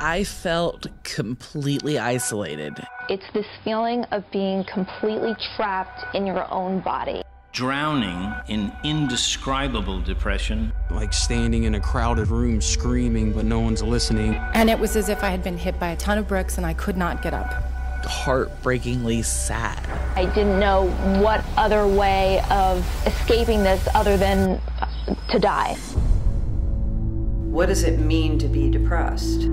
I felt completely isolated. It's this feeling of being completely trapped in your own body. Drowning in indescribable depression. Like standing in a crowded room screaming, but no one's listening. And it was as if I had been hit by a ton of bricks and I could not get up. Heartbreakingly sad. I didn't know what other way of escaping this other than uh, to die. What does it mean to be depressed?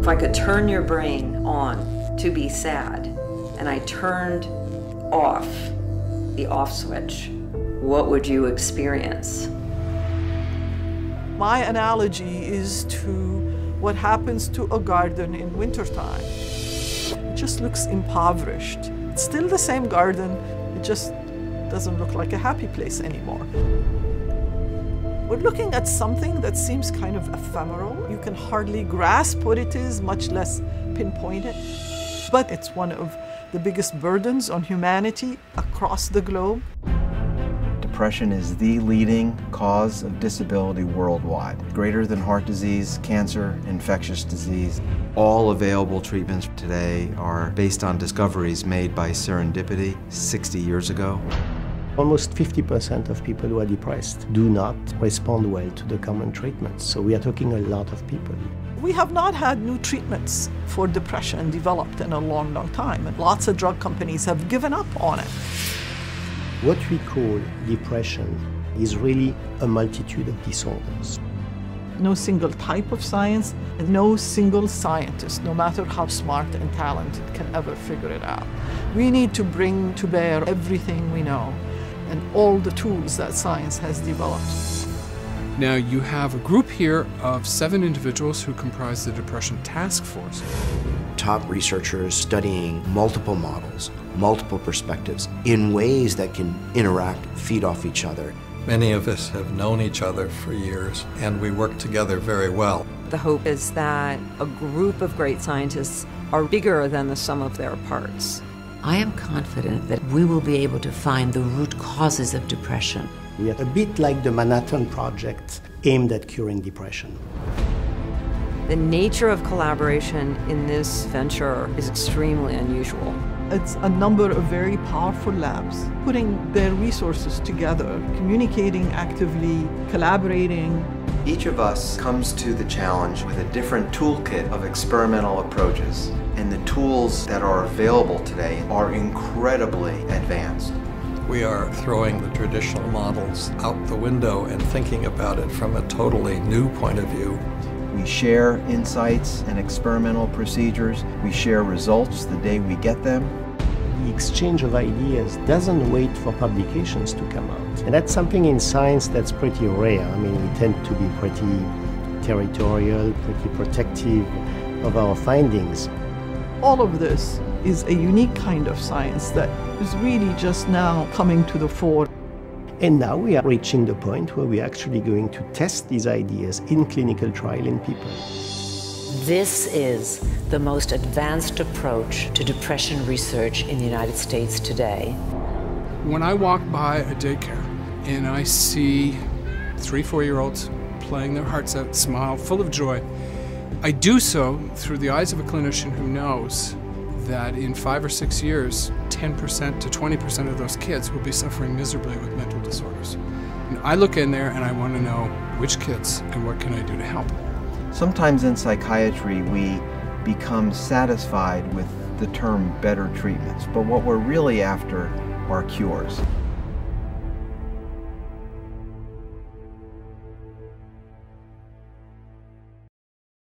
If I could turn your brain on to be sad, and I turned off the off switch, what would you experience? My analogy is to what happens to a garden in wintertime. It just looks impoverished. It's still the same garden, it just doesn't look like a happy place anymore. We're looking at something that seems kind of ephemeral. You can hardly grasp what it is, much less pinpoint it. But it's one of the biggest burdens on humanity across the globe. Depression is the leading cause of disability worldwide, greater than heart disease, cancer, infectious disease. All available treatments today are based on discoveries made by serendipity 60 years ago. Almost 50% of people who are depressed do not respond well to the common treatments. So we are talking a lot of people. We have not had new treatments for depression developed in a long, long time, and lots of drug companies have given up on it. What we call depression is really a multitude of disorders. No single type of science, and no single scientist, no matter how smart and talented, can ever figure it out. We need to bring to bear everything we know and all the tools that science has developed. Now, you have a group here of seven individuals who comprise the Depression Task Force. Top researchers studying multiple models, multiple perspectives, in ways that can interact, feed off each other. Many of us have known each other for years, and we work together very well. The hope is that a group of great scientists are bigger than the sum of their parts. I am confident that we will be able to find the root causes of depression. We are a bit like the Manhattan Project aimed at curing depression. The nature of collaboration in this venture is extremely unusual. It's a number of very powerful labs putting their resources together, communicating actively, collaborating. Each of us comes to the challenge with a different toolkit of experimental approaches, and the tools that are available today are incredibly advanced. We are throwing the traditional models out the window and thinking about it from a totally new point of view. We share insights and experimental procedures. We share results the day we get them. The exchange of ideas doesn't wait for publications to come out. And that's something in science that's pretty rare. I mean, we tend to be pretty territorial, pretty protective of our findings. All of this is a unique kind of science that is really just now coming to the fore. And now we are reaching the point where we're actually going to test these ideas in clinical trial in people. This is the most advanced approach to depression research in the United States today. When I walk by a daycare and I see three, four year olds playing their hearts out, smile, full of joy, I do so through the eyes of a clinician who knows that in five or six years, 10% to 20% of those kids will be suffering miserably with mental disorders. And I look in there and I want to know which kids and what can I do to help. Sometimes in psychiatry, we become satisfied with the term better treatments, but what we're really after are cures.